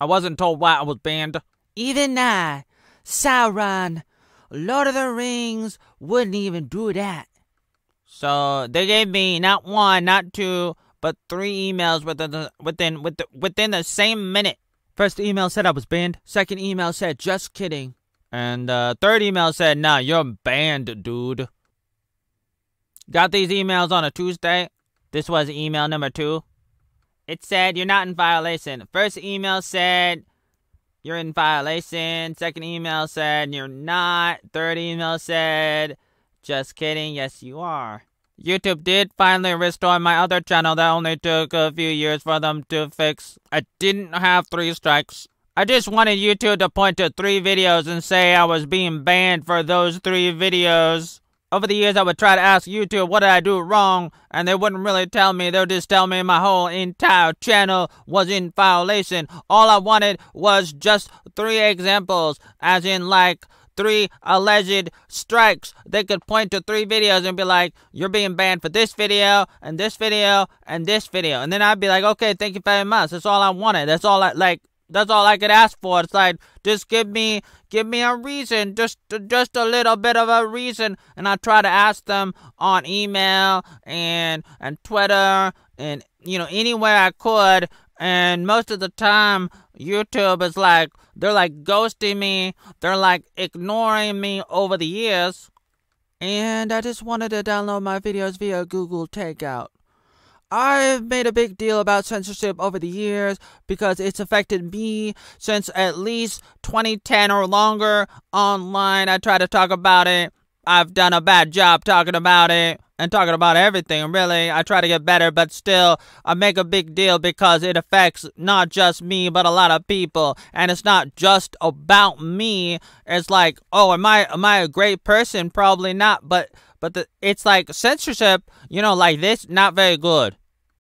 I wasn't told why I was banned. Even I, Sauron, Lord of the Rings, wouldn't even do that. So they gave me not one, not two, but three emails within the, within with the, within the same minute. First email said I was banned. Second email said, just kidding. And uh, third email said, nah, you're banned, dude. Got these emails on a Tuesday. This was email number two. It said, you're not in violation. First email said, you're in violation. Second email said, you're not. Third email said, just kidding, yes, you are. YouTube did finally restore my other channel that only took a few years for them to fix. I didn't have three strikes. I just wanted YouTube to point to three videos and say I was being banned for those three videos. Over the years, I would try to ask YouTube what did I do wrong, and they wouldn't really tell me. They would just tell me my whole entire channel was in violation. All I wanted was just three examples, as in like three alleged strikes. They could point to three videos and be like, you're being banned for this video and this video and this video. And then I'd be like, okay, thank you very much. That's all I wanted. That's all I like. That's all I could ask for. It's like just give me give me a reason, just just a little bit of a reason, and I try to ask them on email and and Twitter and you know anywhere I could, and most of the time YouTube is like they're like ghosting me, they're like ignoring me over the years. And I just wanted to download my videos via Google Takeout. I've made a big deal about censorship over the years because it's affected me since at least 2010 or longer online. I try to talk about it. I've done a bad job talking about it and talking about everything. Really, I try to get better, but still, I make a big deal because it affects not just me, but a lot of people. And it's not just about me. It's like, oh, am I am I a great person? Probably not. But but the, it's like censorship. You know, like this, not very good.